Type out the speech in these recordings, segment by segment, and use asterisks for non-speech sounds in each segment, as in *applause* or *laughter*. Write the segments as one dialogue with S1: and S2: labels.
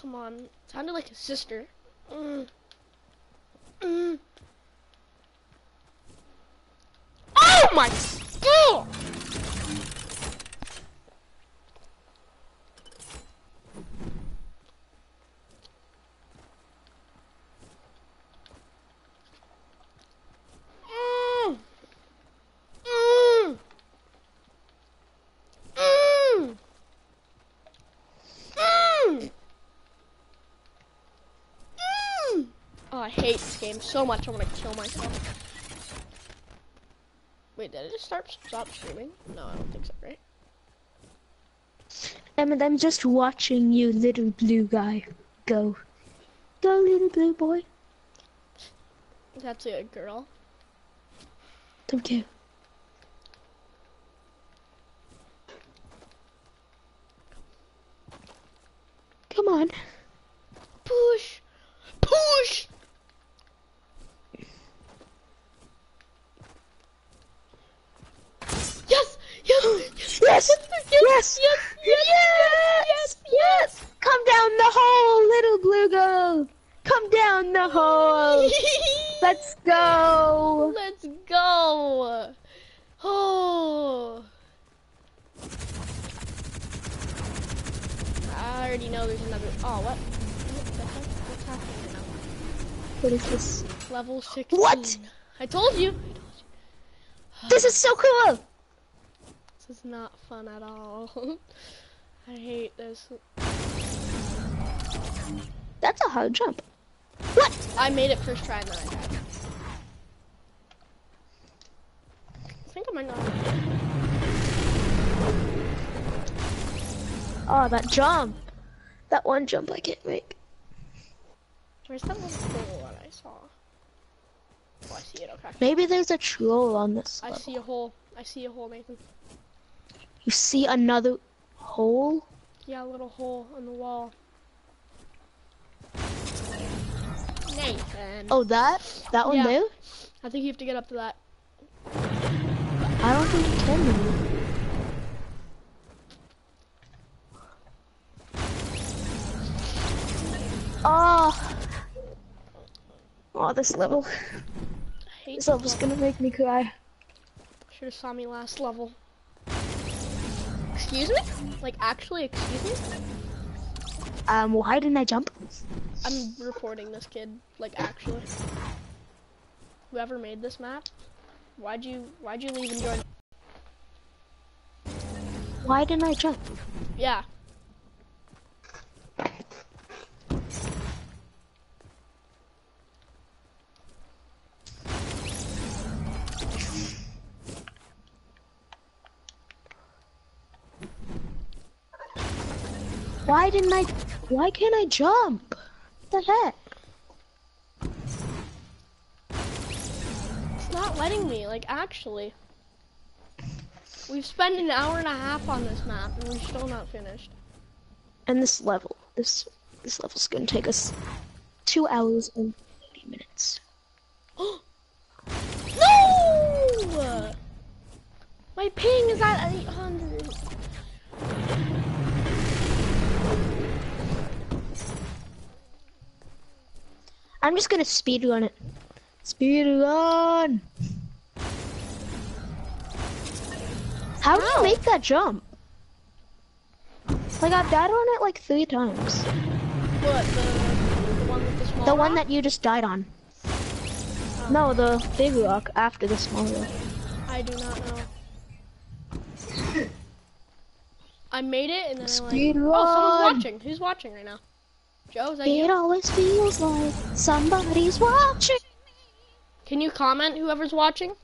S1: Come on. Sounded like a sister. Mm. Mm. Oh my god! Mm. Mm. Mm. Mm. Mm. Oh, I hate this game so much. I want to kill myself. Wait, did it just start stop streaming? No, I don't think so. Right?
S2: And I'm just watching you, little blue guy. Go. Go, little blue boy.
S1: That's a girl.
S2: Thank you. Come on.
S1: Push, push. Yes, yes, yes,
S2: Yes!
S1: yes,
S2: Yes!
S1: yes, yes,
S2: Yes! Yes! Come down the hole, little blue girl! Come down the hole! Let's go!
S1: Let's go. Oh. I already know there's another. Oh, what? What the heck? What's happening right now?
S2: What is this?
S1: Level 16.
S2: What?
S1: I told you. I told you.
S2: This is so cool!
S1: This is not fun at all. *laughs* I hate this.
S2: That's a hard jump. What?
S1: I made it first try and then I died. I think I might not.
S2: Oh, that jump. That one jump I can't make.
S1: Where's that little that I saw? Oh, I see it. Okay.
S2: Maybe there's a troll on this
S1: I
S2: level.
S1: see a hole. I see a hole, Nathan.
S2: You see another hole?
S1: Yeah, a little hole in the wall. Nathan.
S2: Oh, that? That one
S1: Yeah.
S2: there?
S1: I think you have to get up to that.
S2: I don't think you can move. Oh. Ah. Oh, this level. This level's gonna make me cry.
S1: Should have saw me last level. Excuse me? Like, actually, excuse me?
S2: Um, why didn't I jump?
S1: I'm reporting this kid. Like, actually. Whoever made this map, why'd you, why'd you leave and join?
S2: Why didn't I jump?
S1: Yeah.
S2: Why didn't I? Why can't I jump? What the heck?
S1: It's not letting me, like, actually. We've spent an hour and a half on this map, and we're still not finished.
S2: And this level, this this level's gonna take us two hours and thirty minutes. *gasps*
S1: no! My ping is at 800.
S2: I'm just gonna speed run it. Speed run. How do you make that jump? Like I've died on it like three times.
S1: What, the, the one with the small
S2: The one that you just died on. Oh. No, the big rock after the small rock.
S1: I do not know. *laughs* I made it and then
S2: Speed
S1: I like. Oh, someone's watching. Who's watching right now? Joe, is
S2: It always feels like somebody's watching.
S1: Can you comment whoever's watching?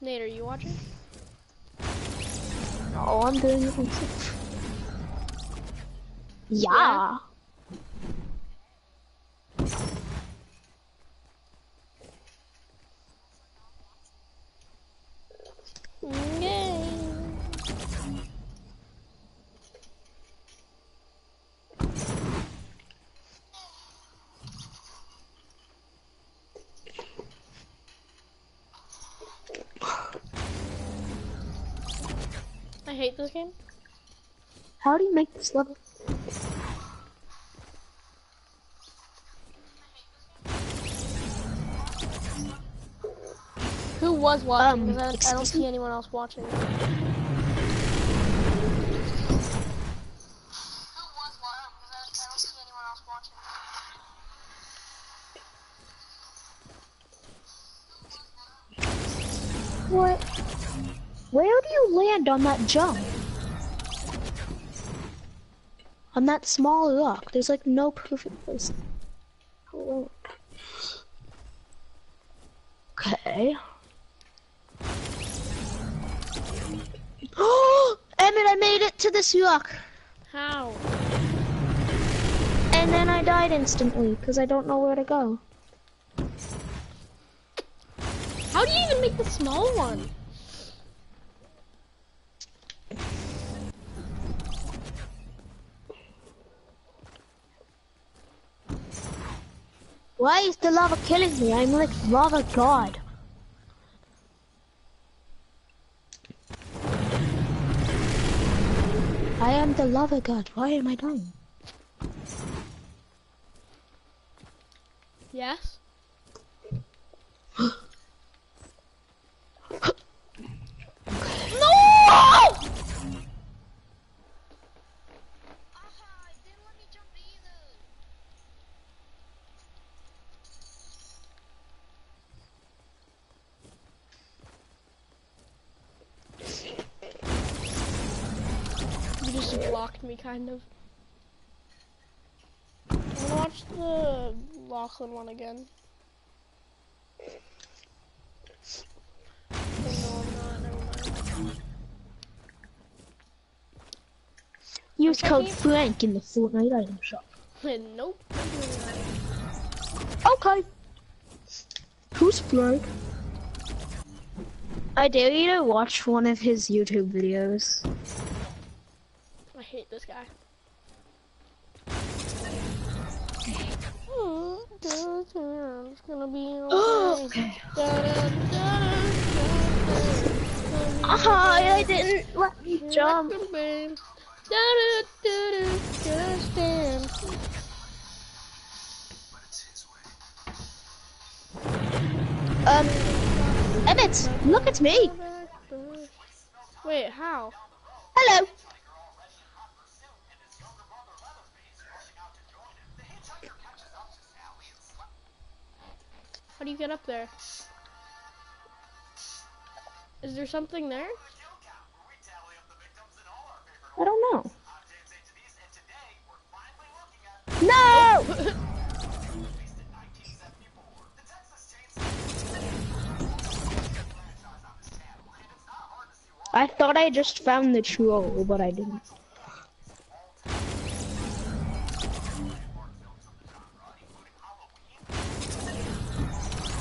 S1: Nate, are you watching?
S2: No, I'm doing it myself. Yeah.
S1: Yay. Mm, I hate this game.
S3: How do you make this level?
S1: Who was watching?
S3: Um,
S1: I, I don't see anyone else watching.
S3: Land on that jump? On that small rock, there's like no perfect place. Hello. Okay. *gasps* Oh, Emmett, I made it to this rock,
S1: How?
S3: and then I died instantly because I don't know where to go.
S1: How do you even make the small one?
S3: Why is the lava killing me? I'm like lava god. I am the lava god. Why am I dying?
S1: Yes. no! You just blocked me, kind of. I'm gonna watch the Lachlan one again. No, I'm not. Never mind.
S3: Use
S1: I'm
S3: code Frank in the Fortnite item shop. *laughs*
S1: nope. not doing that.
S3: Okay. Who's Frank? I dare you to watch one of his YouTube videos.
S1: I hate this guy. It's gonna be okay.
S3: I didn't let me jump. Um, Emmett, look at me.
S1: Wait, how?
S3: Hello.
S1: How do you get up there? Is there something there?
S3: I don't know. No! *laughs* I thought I just found the troll, but I didn't.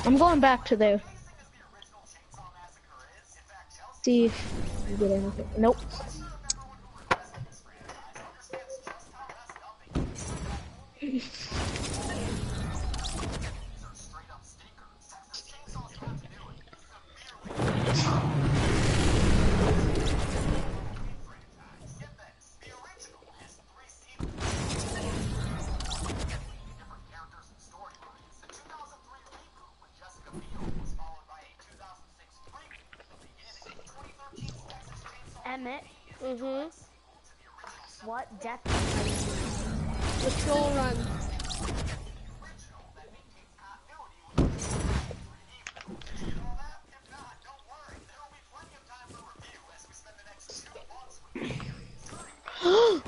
S3: I'm going back to there. See if get anything. Nope. *laughs*
S2: death
S1: The run. *gasps*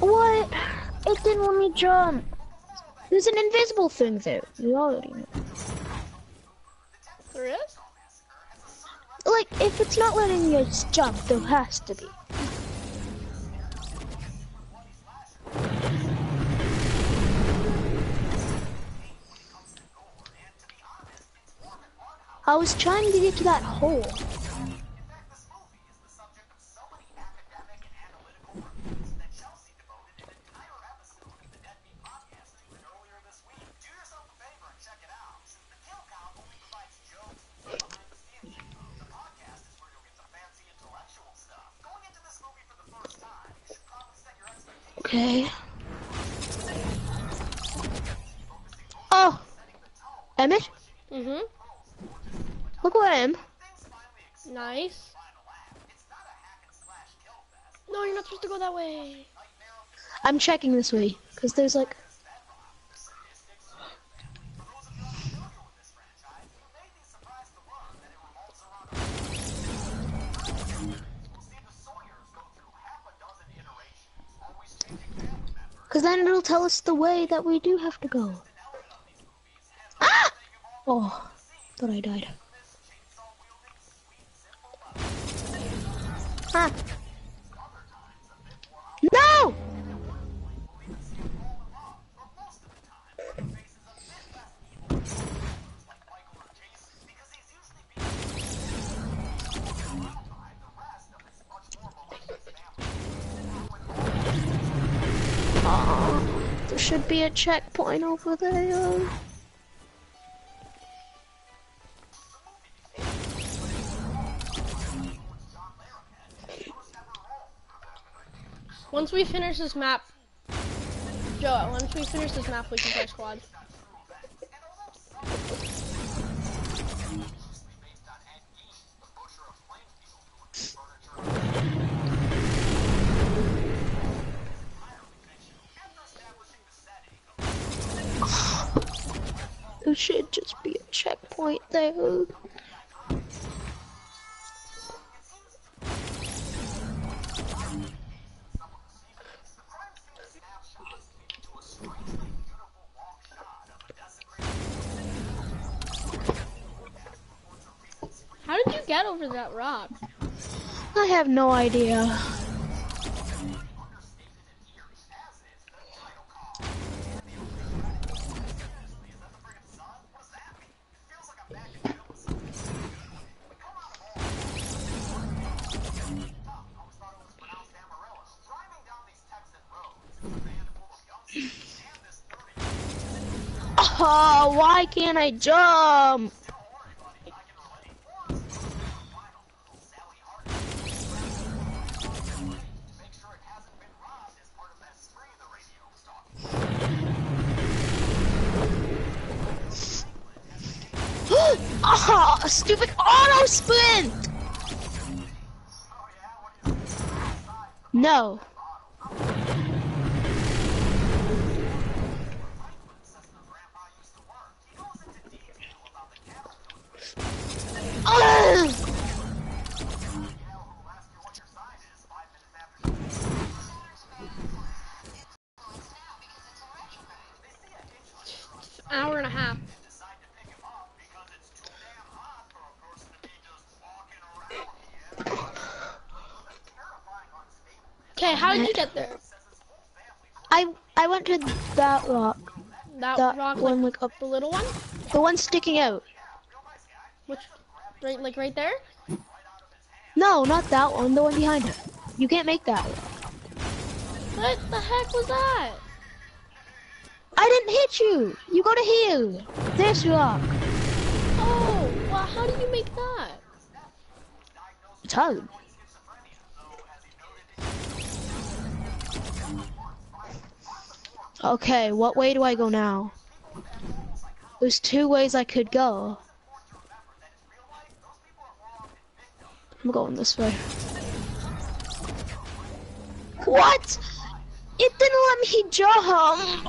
S3: What? It didn't let me jump. There's an invisible thing there. You already know.
S1: There is?
S3: Like, if it's not letting you jump, there has to be. I was trying to get to that hole. I'm checking this way, because there's like... Because then it'll tell us the way that we do have to go. Ah! Oh, thought I died. A checkpoint over there.
S1: Once we finish this map, Joe. Once we finish this map, we can play squad.
S3: A checkpoint there.
S1: How did you get over that rock?
S3: I have no idea. Can't I jump? *gasps* oh, a stupid auto sprint! No.
S1: Hour and a half. Okay, how did you get there?
S3: I I went to that rock,
S1: That
S3: that
S1: rock,
S3: one
S1: like
S3: like up,
S1: the little one?
S3: the one sticking out.
S1: Which, right, like right there?
S3: No, not that one. The one behind it. You can't make that.
S1: What the heck was that?
S3: I didn't hit you. You got to here. This rock.
S1: Oh, well, how do you make that?
S3: It's hard. Okay, what way do I go now? There's two ways I could go. I'm going this way. What? It didn't let me jump. Oh,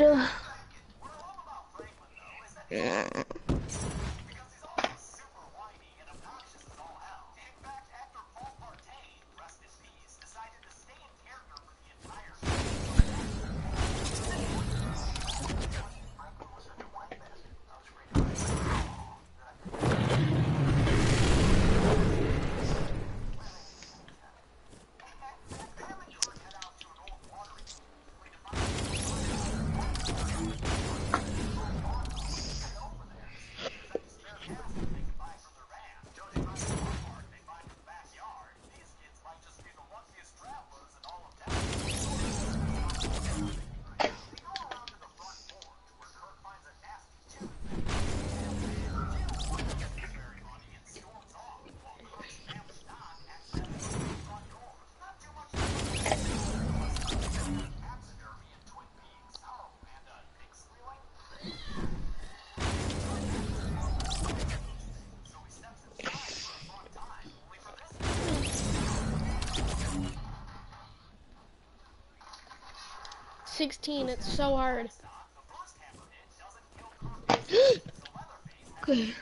S3: doctor.
S1: 16, it's so hard. *gasps*
S3: Good.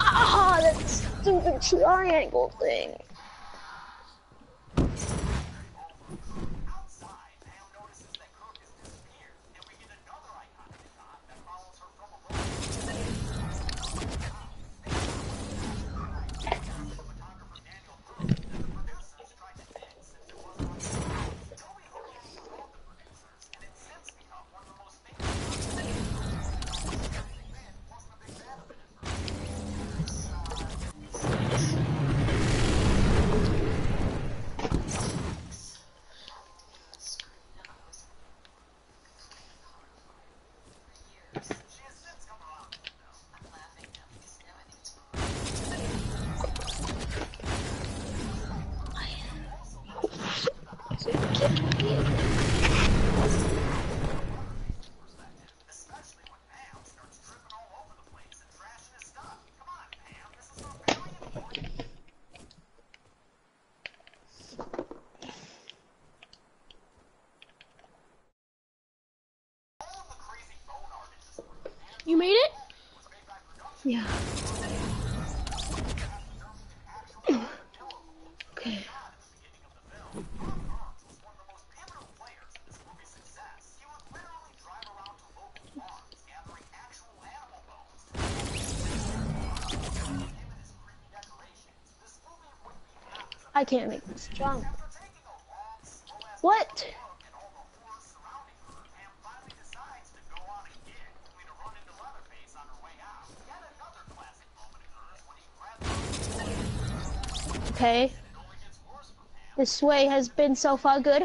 S3: Ah, that stupid triangle thing. I can't make this jump. What? Okay. This way has been so far good.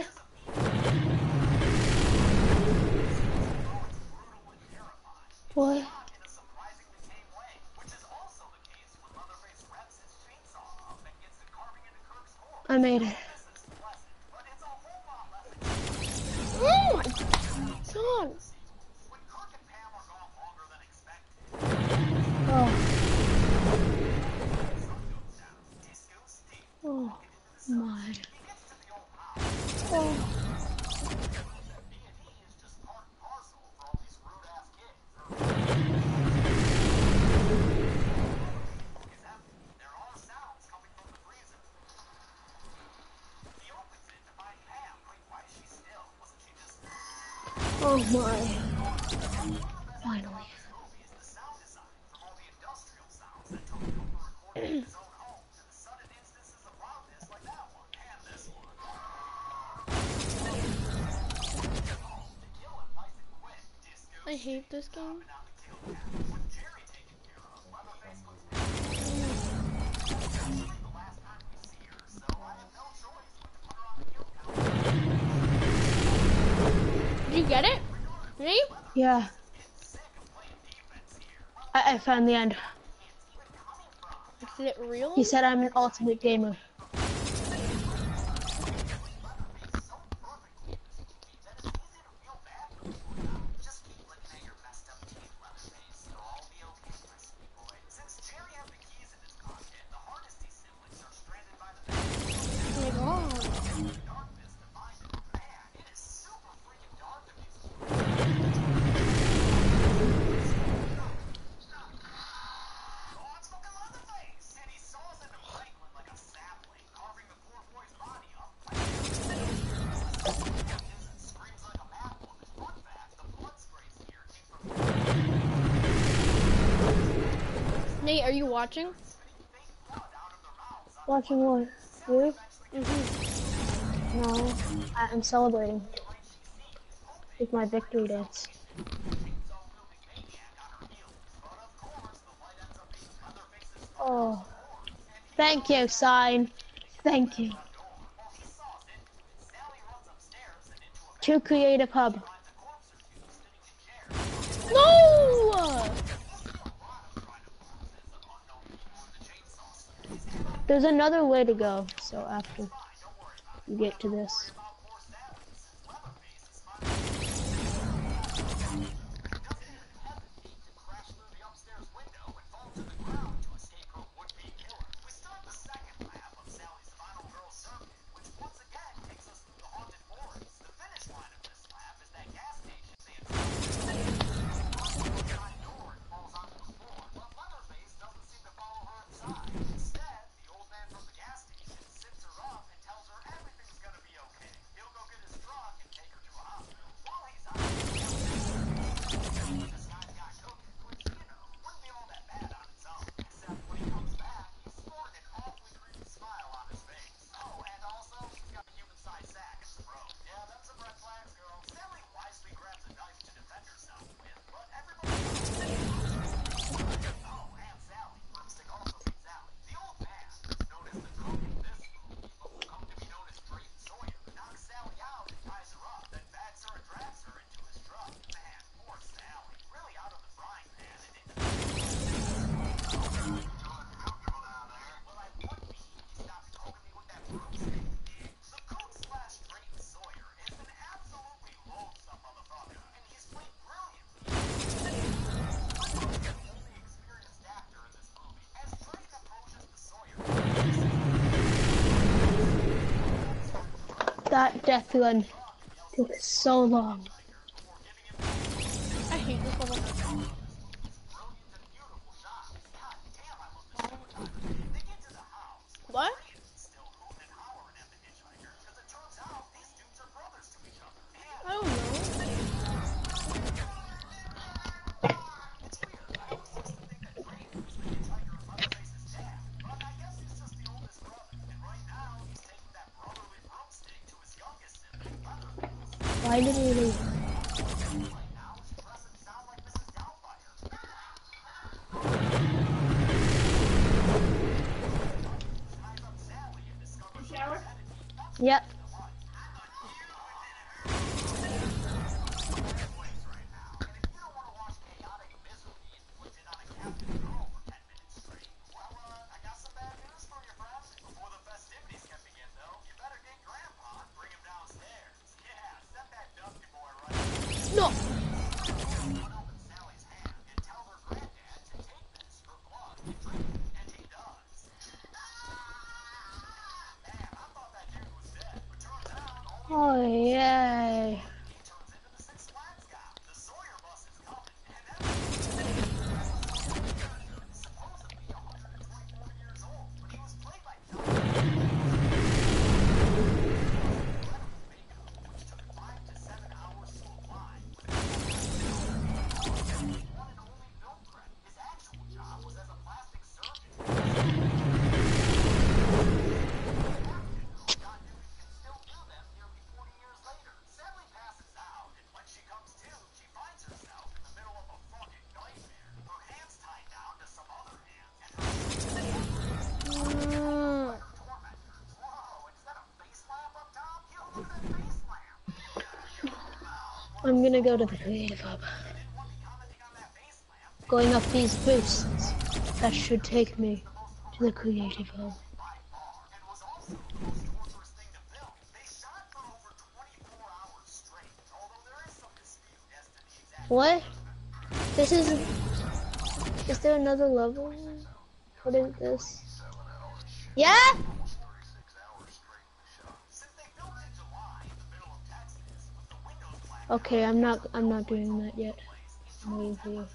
S1: Hate this game. Did you get it? Me?
S3: Yeah. I, I found the end.
S1: Is it real?
S3: He said I'm an ultimate gamer.
S1: Are you watching?
S3: Watching what? You?
S1: Mm-hmm.
S3: No. I- I'm celebrating. With my victory dance. Oh. Thank you, sign. Thank you. To Creative Hub.
S1: No!
S3: There's another way to go, so after you get to this. Death run took so long. Oh I'm gonna go to the creative hub. Going up these boosts. That should take me to the creative hub. What? This is. Is there another level? What is this? Yeah? Okay, I'm not. I'm not doing that yet. I'm waiting for you.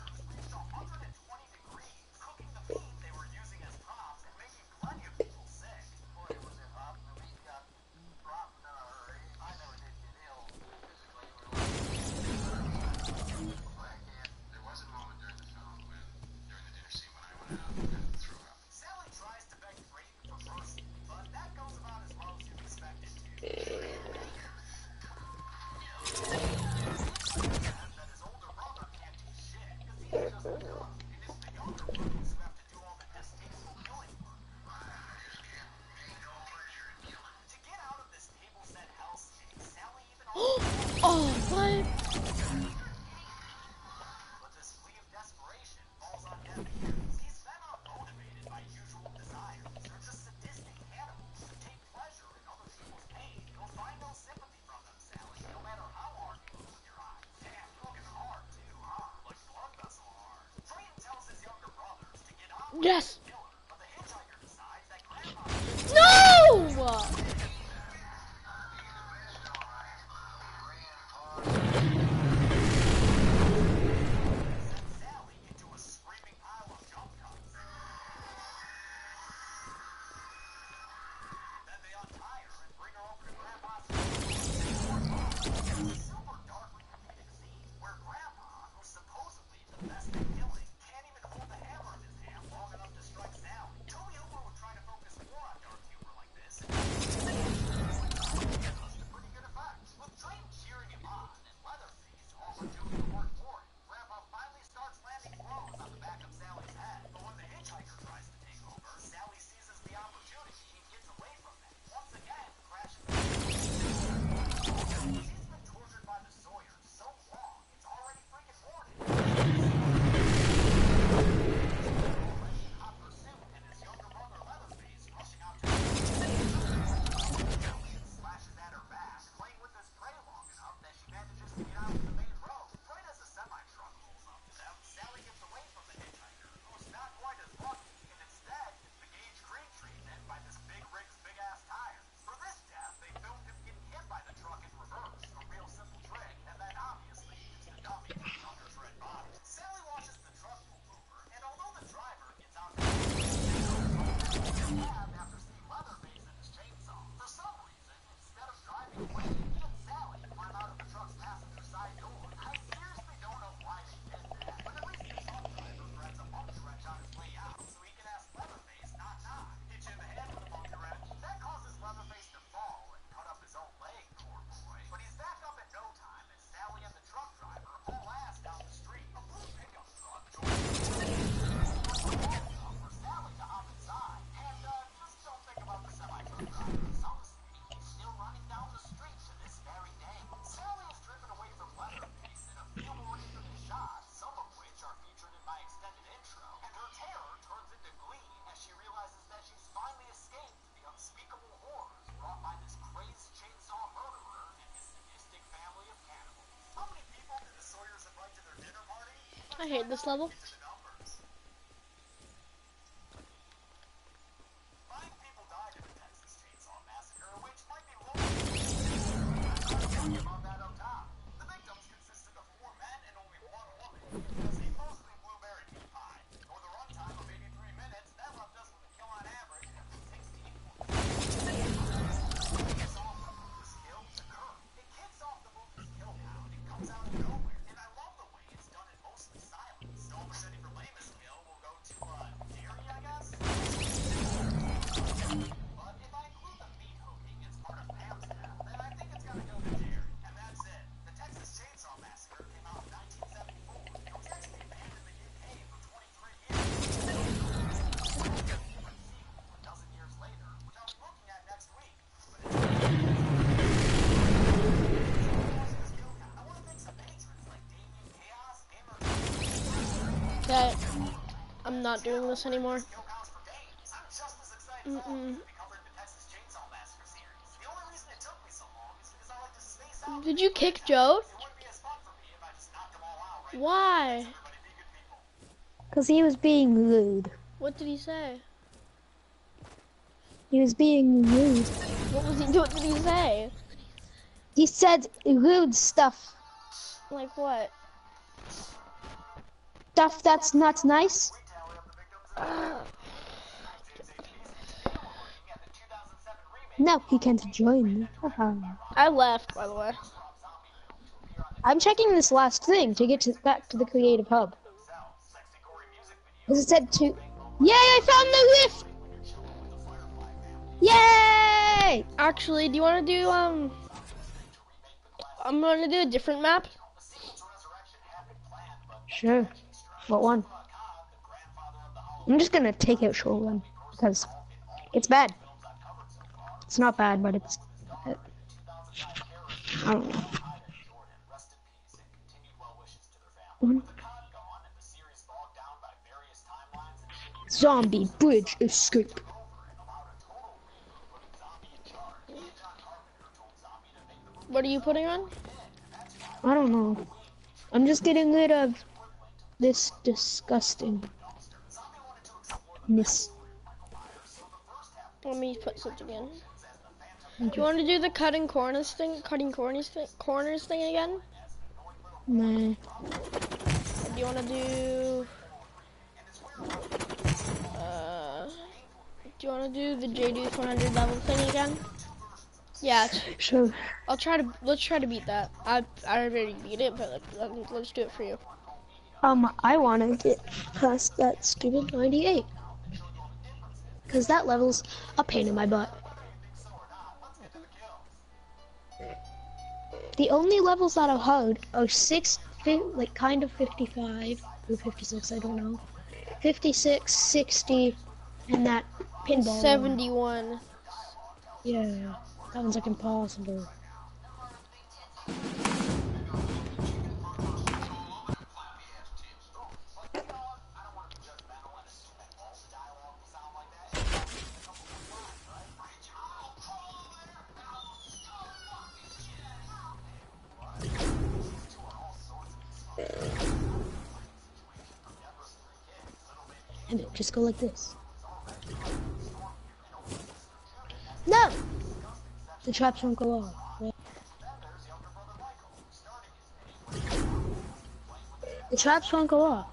S3: I hate this level. I'm not doing this anymore. Mm -mm. Did you kick Joe? Why?
S2: Because he was being rude.
S3: What did he say?
S2: He was being rude.
S3: What was he? What did he say?
S2: He said rude stuff.
S3: Like what?
S2: Stuff that's not nice. No, he can't join. Haha.
S3: I left, by the way.
S2: I'm checking this last thing to get to, back to the creative hub. Because it said to. Yay! I found the lift. Yay!
S3: Actually, do you want to do um? I'm gonna do a different map.
S2: Sure. What one?
S3: I'm just gonna take out Shoreline because it's bad. It's not bad, but it's. It, I don't know. Zombie bridge escape.
S1: What are you putting on?
S3: I don't know. I'm just getting rid of this disgusting. Miss.
S1: Let me put something in. Do you want to do the cutting corners thing, cutting corners thing, corners thing again?
S3: Nah.
S1: Do you want to do? Uh, do you want to do the JD 100 level thing again? Yeah,
S3: So,
S1: I'll try to. Let's try to beat that. I I already beat it, but let, let's do it for you.
S3: um, I want to get past that stupid 98. Because that level's a pain in my butt. The only levels that I've had are six, like kind of 55 or 56, I don't know. 56, 60, and that pinball. one.
S1: 71.
S3: Yeah, that one's like impossible. Just go like this. No! The traps won't go off. right? The traps won't go off.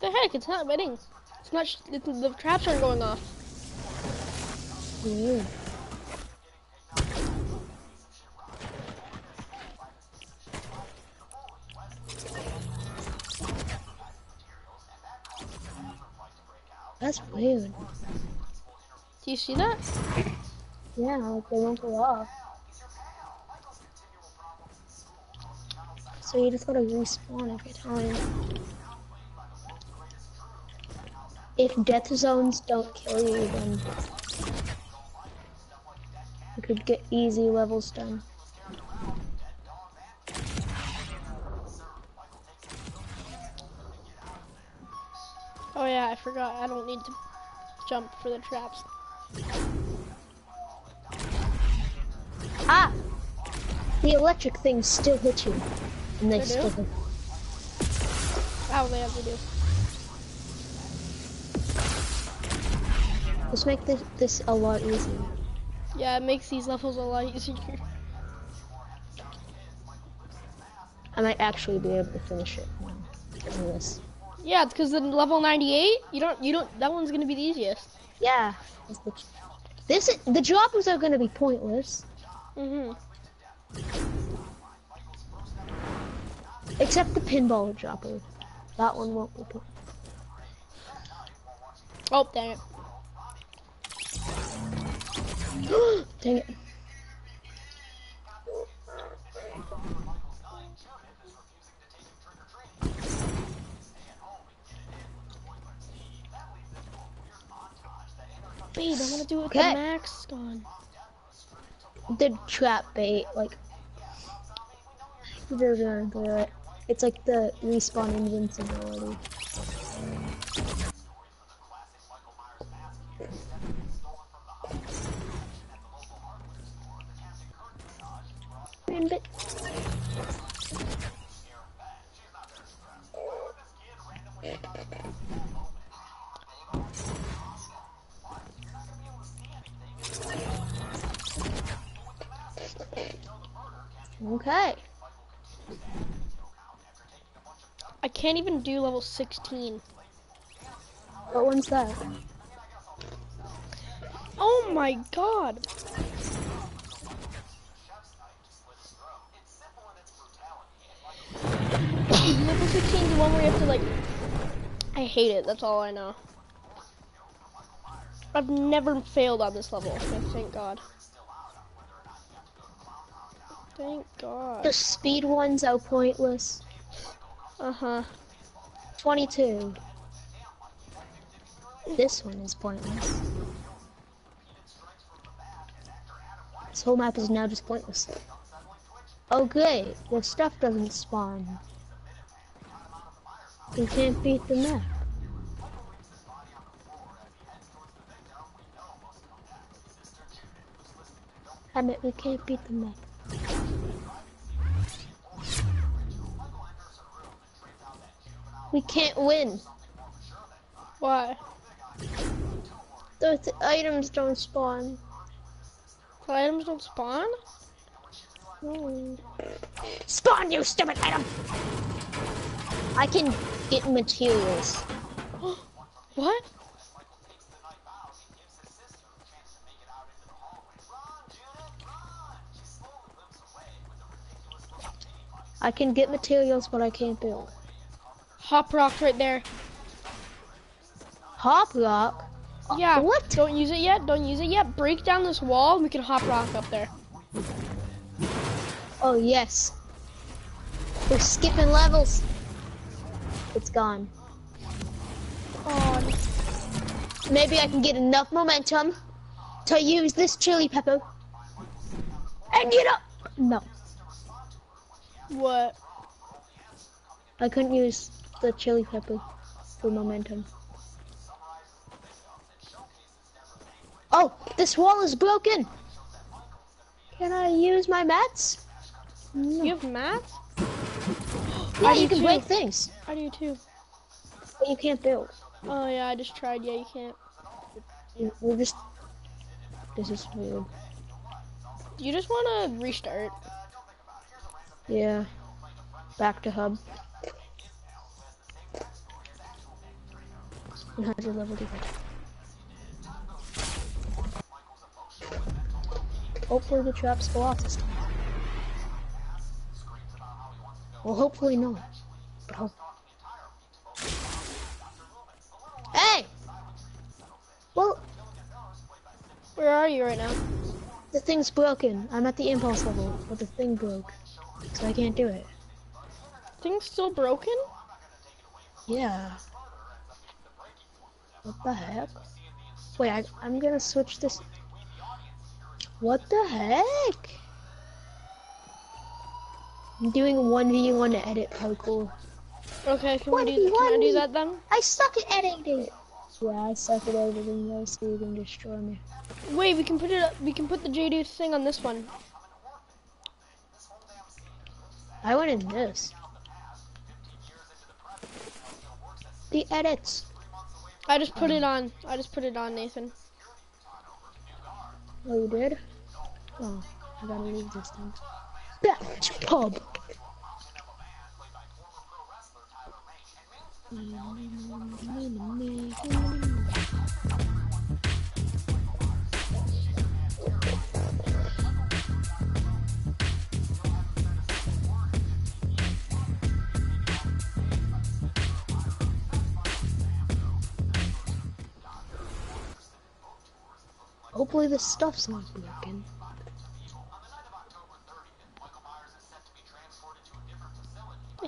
S1: The heck? It's not bidding. It's not. The traps aren't going off.
S3: Weird. That's weird.
S1: Do you see that?
S3: Yeah, like they won't go off. So you just gotta respawn every time. If death zones don't kill you, then you could get easy levels done.
S1: Oh yeah, I forgot. I don't need to jump for the traps.
S3: Ah! The electric things still hit you. And they
S1: They do?
S3: still hit.
S1: How they have to do?
S3: Let's make this, this a lot easier.
S1: Yeah, it makes these levels a lot *laughs* easier.
S3: I might actually be able to finish it now. This.
S1: Yeah, it's because the level 98. You don't. You don't. That one's gonna be the easiest.
S3: Yeah. This is, the droppers are gonna be pointless.
S1: Mhm.
S3: Except the pinball dropper. That one won't be pointless.
S1: Oh dang it. *gasps*
S3: Dang it.
S1: Babe, I wanna do it with
S3: Okay.
S1: the max gone.
S3: The trap bait, like. They're gonna do it. It's like the respawn invincibility. Invi- Okay.
S1: I can't even do level 16.
S3: What one's that?
S1: Oh my god. level 16 is the one where you have to like. I hate it. That's all I know. I've never failed on this level. Thank thank God. Thank God.
S3: The speed ones are pointless.
S1: Uh-huh.
S3: 22. This one is pointless. This whole map is now just pointless. Oh great, the stuff doesn't spawn. We can't beat the map. I mean, we can't beat the map. We can't win.
S1: Why?
S3: The items don't spawn.
S1: The items don't spawn?
S3: Hmm. Spawn, you stupid item! I can get materials. *gasps*
S1: What?
S3: I can get materials, but I can't build.
S1: Hop rock right there.
S3: Hop rock?
S1: Uh, yeah.
S3: What?
S1: Don't use it yet. Don't use it yet. Break down this wall. and We can hop rock up there.
S3: Oh yes. We're skipping levels. It's gone.
S1: Oh,
S3: Maybe I can get enough momentum to use this chili pepper and get up. No,
S1: what?
S3: I couldn't use the chili pepper for momentum. Oh, this wall is broken. Can I use my mats? No.
S1: You have mats?
S3: Yeah,
S1: I
S3: you can break things,
S1: I do too.
S3: but you can't build.
S1: Oh yeah, I just tried. Yeah, you can't.
S3: We're just. This is weird.
S1: You just want to restart.
S3: Yeah. Back to hub. 100 level defense. Hopefully the traps go off this time. Well, hopefully not. But hope. Hey! Well,
S1: Where are you right now?
S3: the thing's broken. I'm at the impulse level, but the thing broke. So I can't do it.
S1: Things still broken?
S3: Yeah. What the heck? Wait, I, I'm gonna switch this. What the heck? I'm doing 1v1 to edit parkour.
S1: Okay, can we
S3: do?
S1: Can I do that then?
S3: I suck at editing. Yeah, I suck at editing those, so you can destroy me.
S1: Wait, we can put it. up, We can put the JD thing on this one.
S3: I went in this. The edits.
S1: I just put it um, on. I just put it on Nathan.
S3: Oh, you did? Oh, I gotta leave this thing. To pub. Hopefully the stuff's not broken.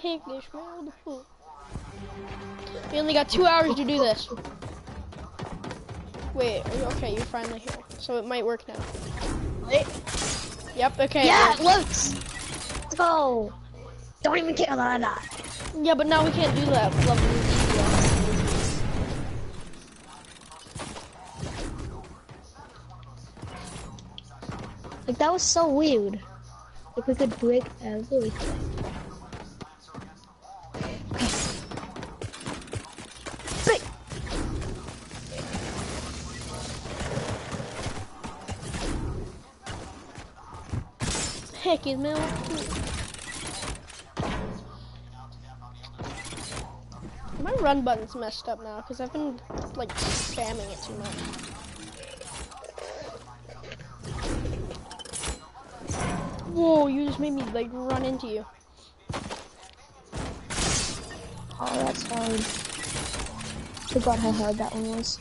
S1: Heck, this what the? We only got two hours to do this. Wait, okay, you're finally here. So it might work now.
S3: Wait.
S1: Yep, okay.
S3: Yeah,
S1: it works.
S3: works. Let's go. Don't even care that I.
S1: Yeah, but now we can't do that level.
S3: That was so weird. If we could break everything. Break.
S1: Heck, is man. My run button's messed up now because I've been like spamming it too much. Whoa, you just made me like run into you.
S3: Oh, that's hard. Forgot how hard that one was.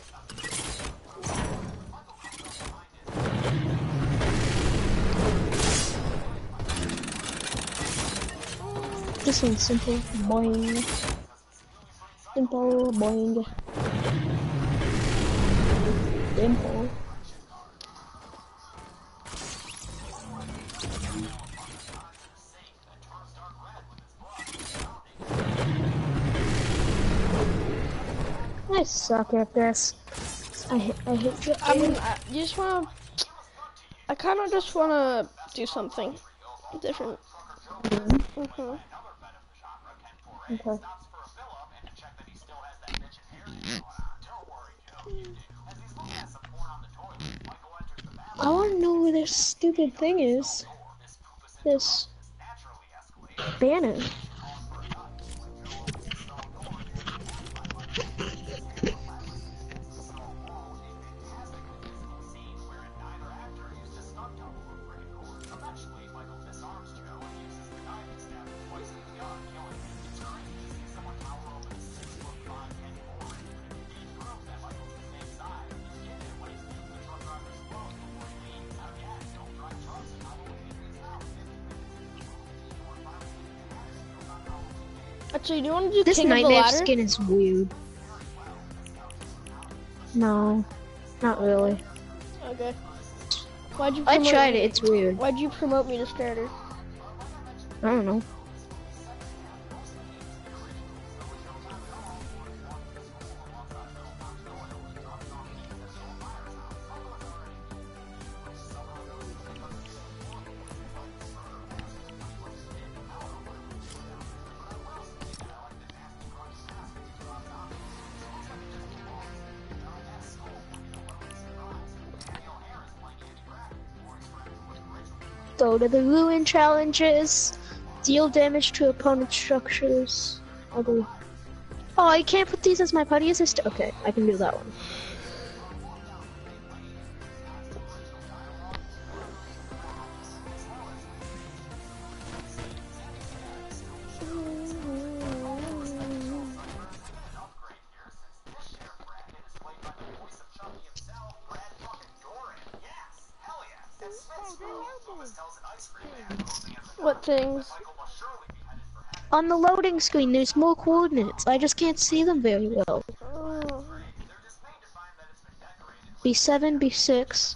S3: This one's simple. Boing. Simple. Boing. Simple. Suck at this. I I hate this.
S1: I mean, I, you just wanna. I kind of just wanna do something different. hmm
S3: Okay. I want to know where this stupid thing is. This banner.
S1: Actually, do you want to do
S3: This
S1: King of the
S3: nightmare
S1: Ladder?
S3: skin is weird. No, not really.
S1: Okay. Why'd you?
S3: I tried
S1: me?
S3: it. It's weird.
S1: Why'd you promote me to starter?
S3: I don't know. To the ruin challenges. Deal damage to opponent structures. Oh, I can't put these as my party assist. Okay, I can do that one. On the loading screen, there's more coordinates. I just can't see them very well.
S1: Oh,
S3: B7, B6,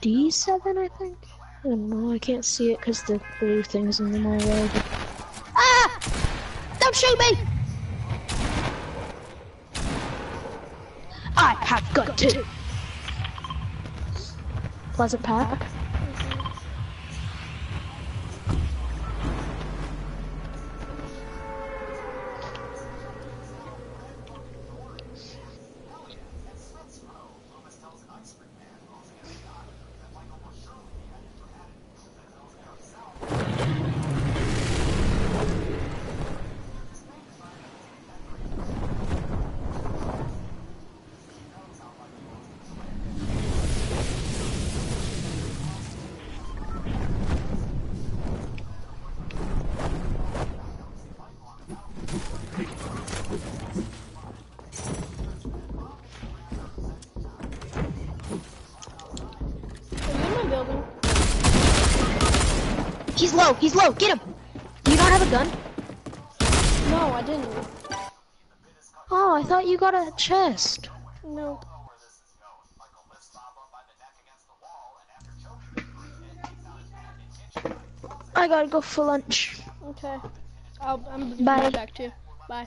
S3: D7, I think. I don't know. I can't see it because the blue thing's in the my way. Ah! Don't shoot me! I have got to. Pleasant Park.
S1: are you in my building?
S3: He's low. He's low. Get him. You Do you not have a gun?
S1: No, I didn't.
S3: Oh, I thought you got a chest.
S1: No.
S3: I gotta go for lunch.
S1: Okay. I'll, I'm
S3: Bye.
S1: back too. Bye.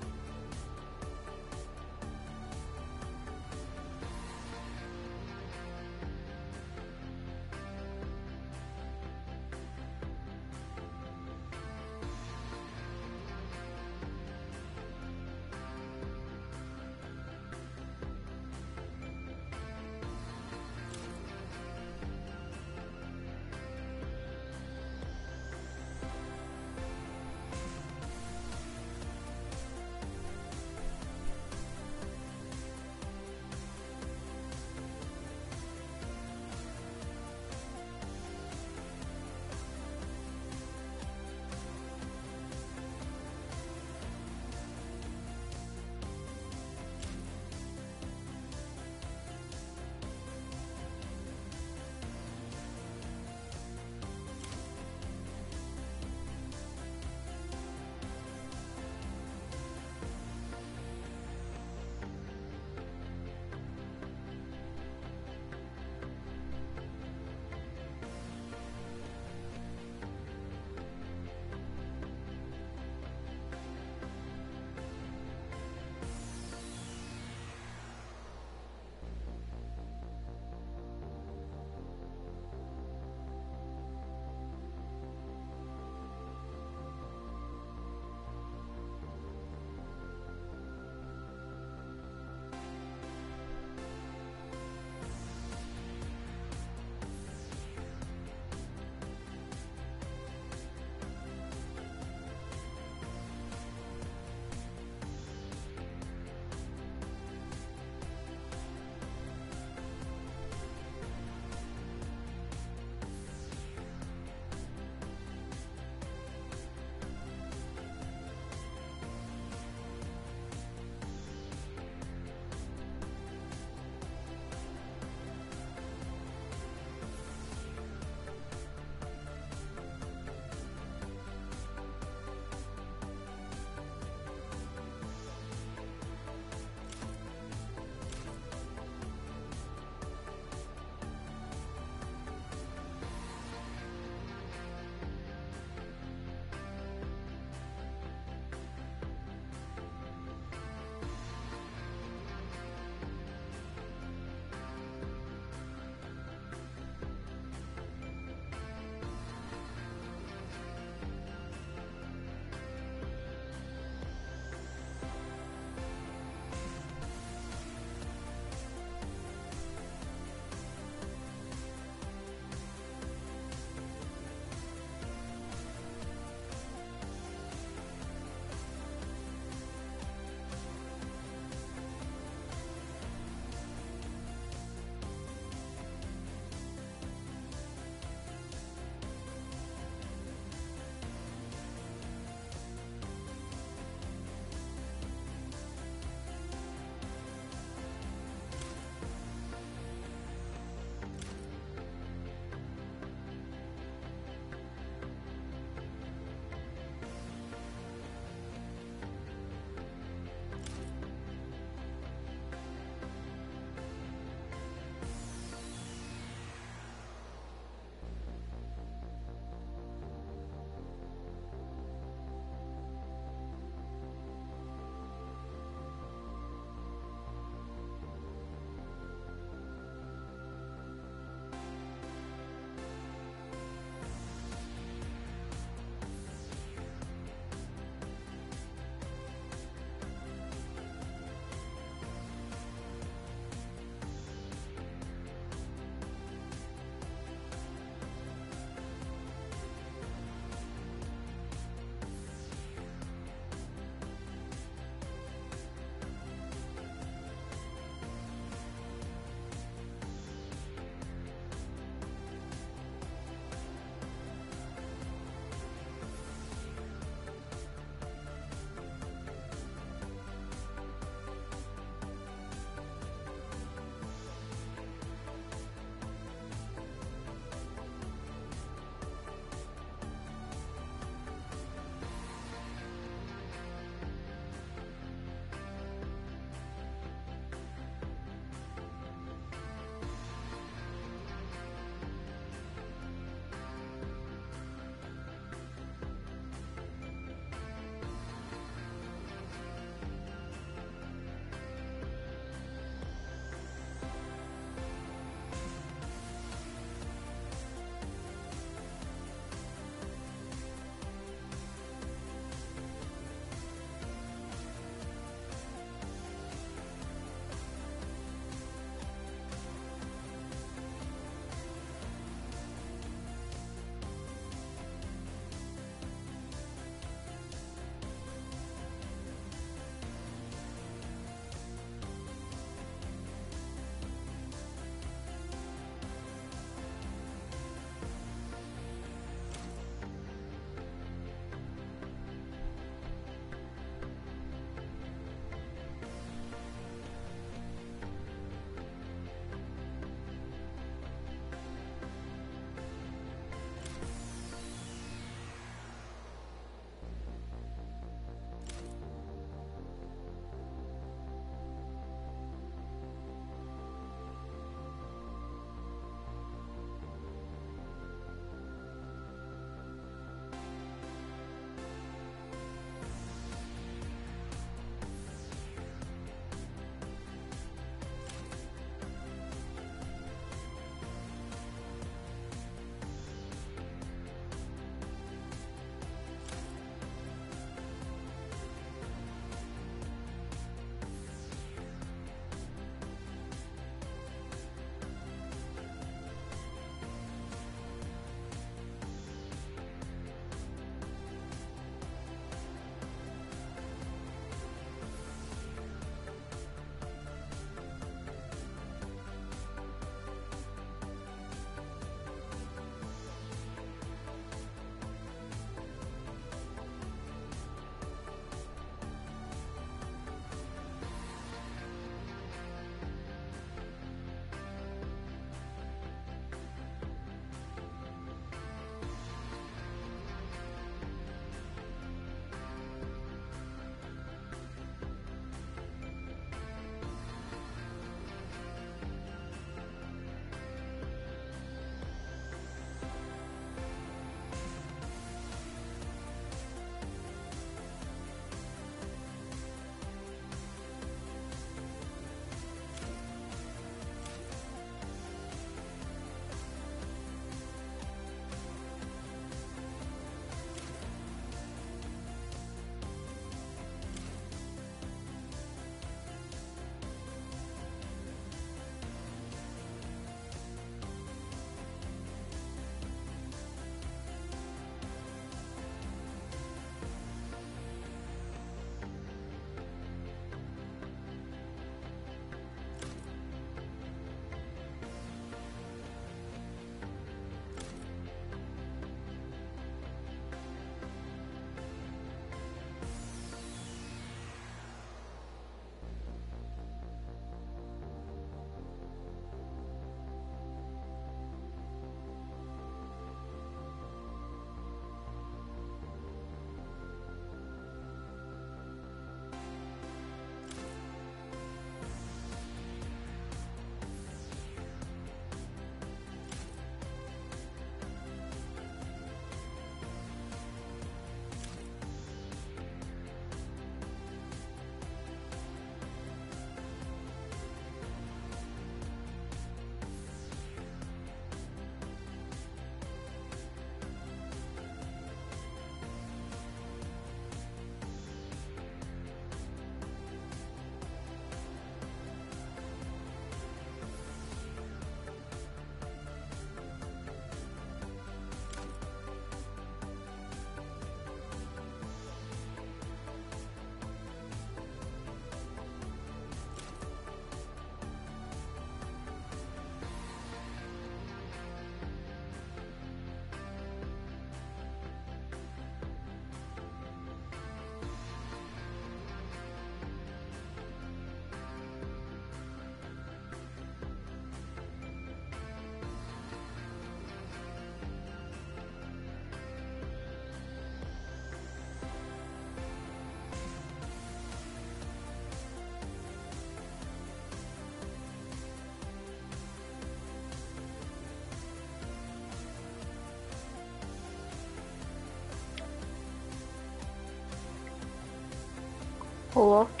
S4: Hello?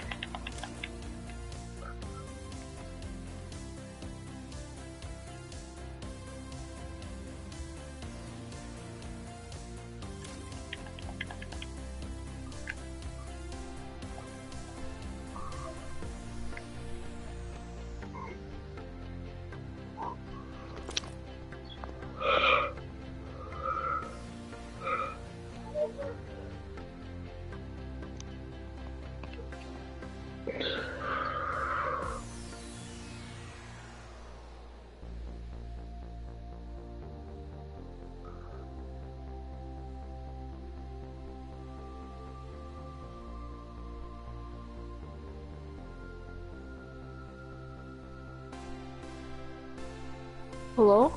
S4: Hello?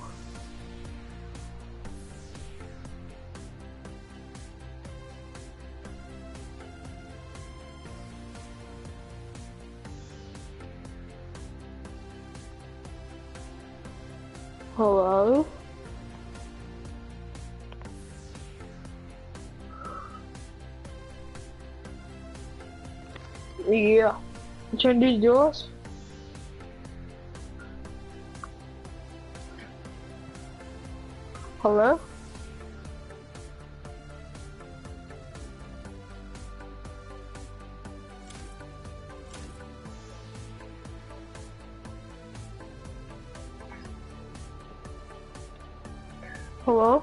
S4: Hello? Yeah. Turn these Hello? Hello?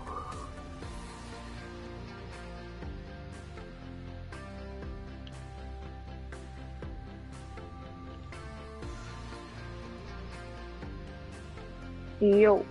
S4: Yo.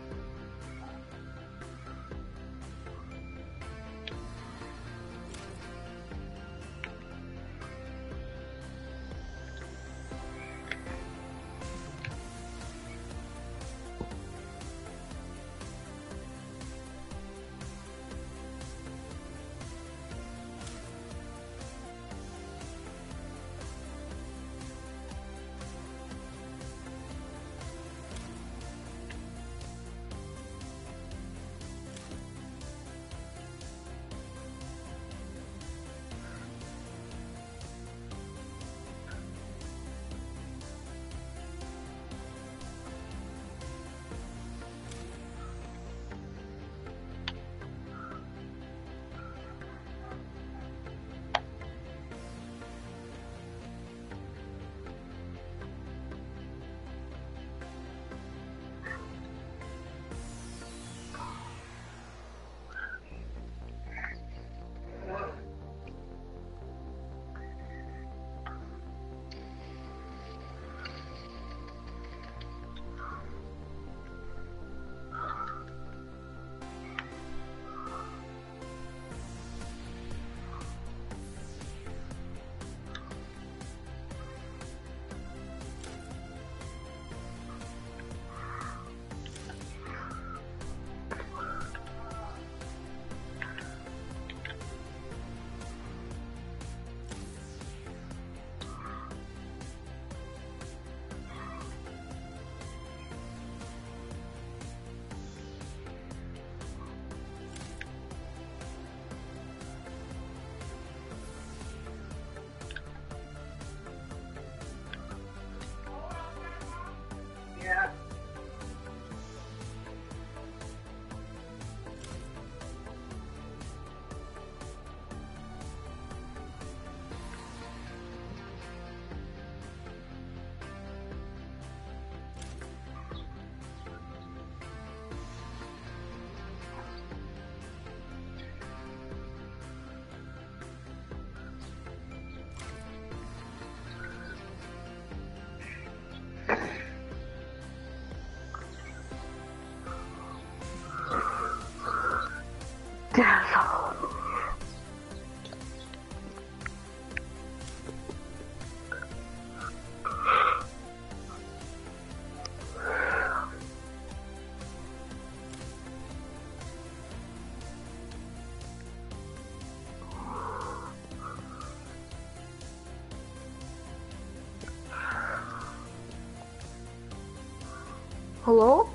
S4: Hello?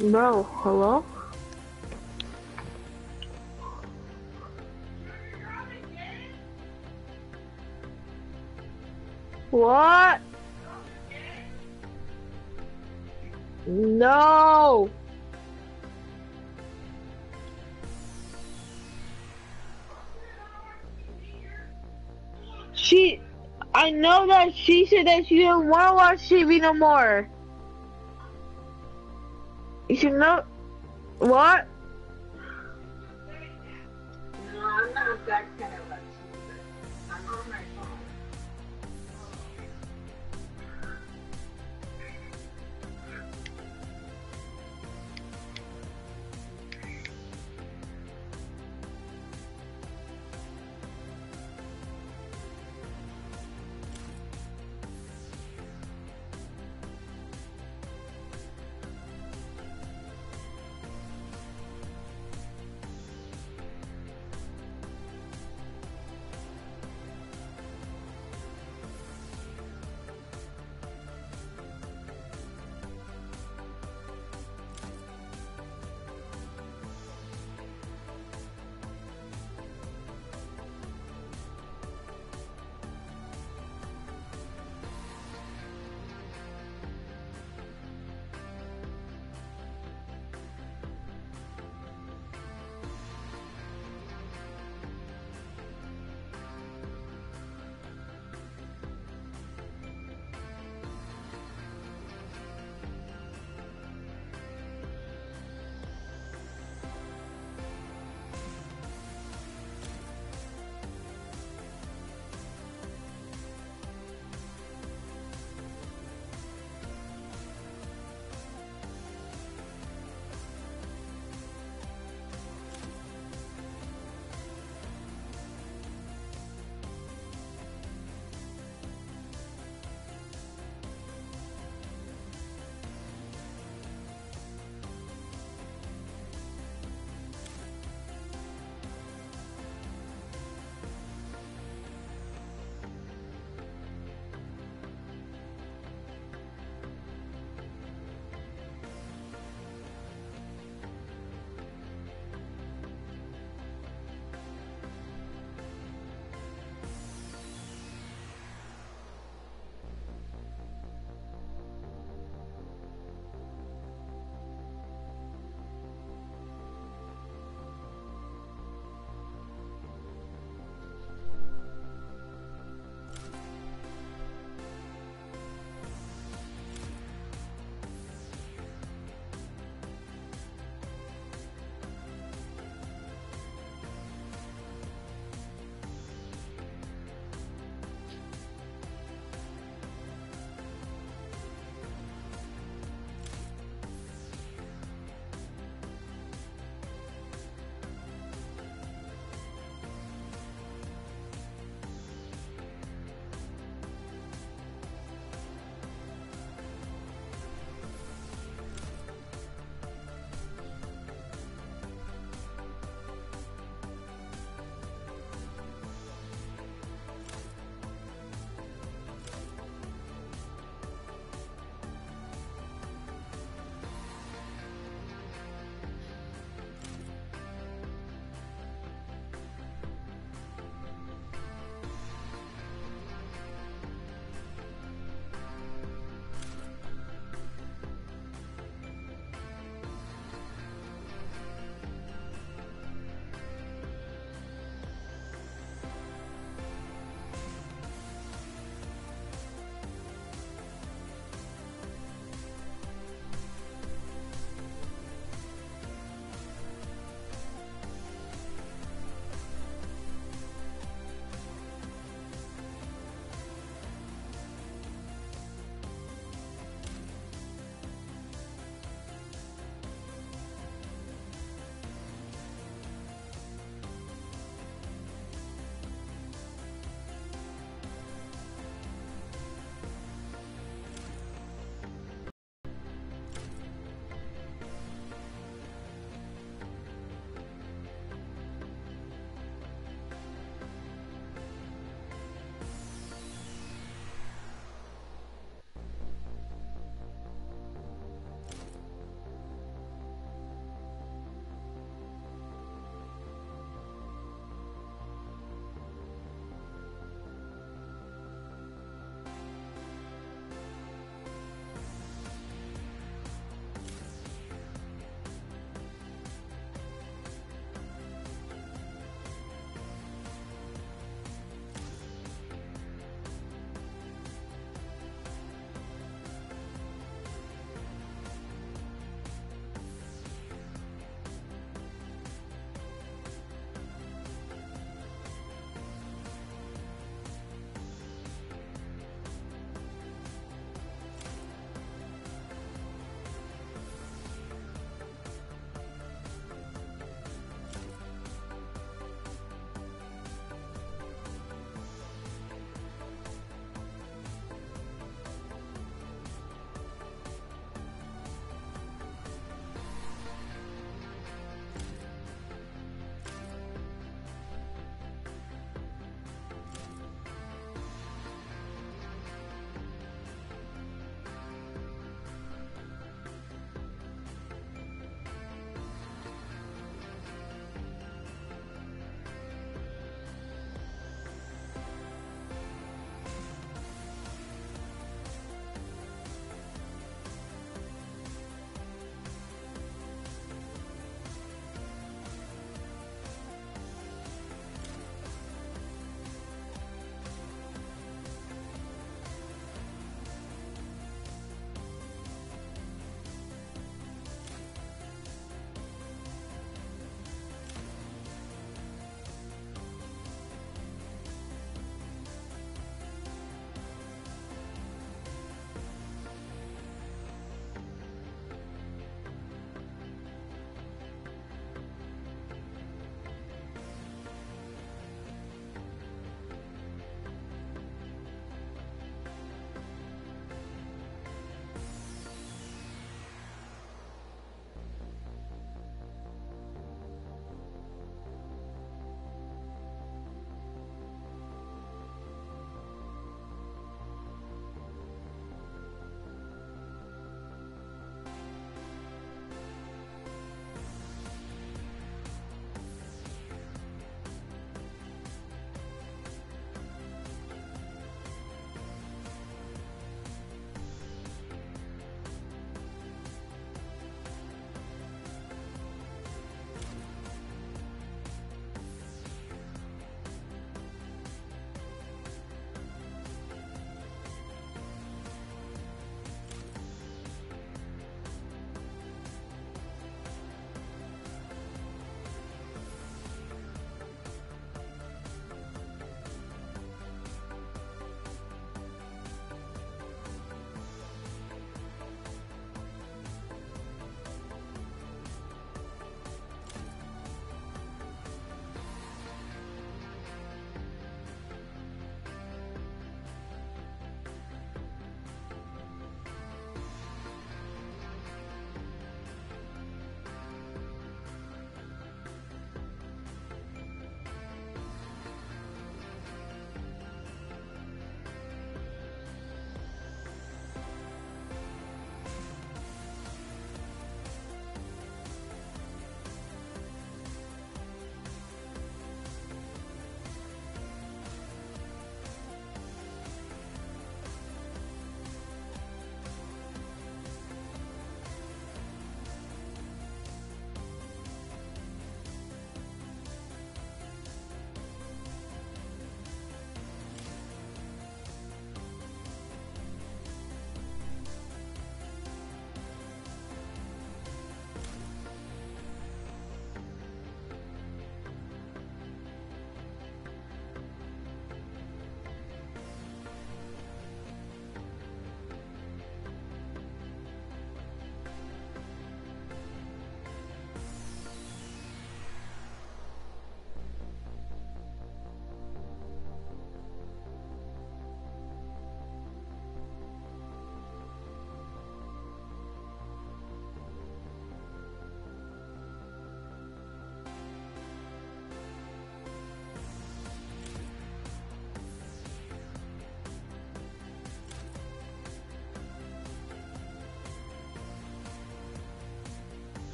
S4: Bro, hello? No. She, I know that she said that she didn't want to watch TV no more. You should know. What?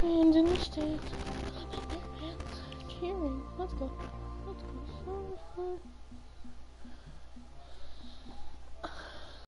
S1: Hands in the stands. Cheering. Let's go. Let's go. So fun.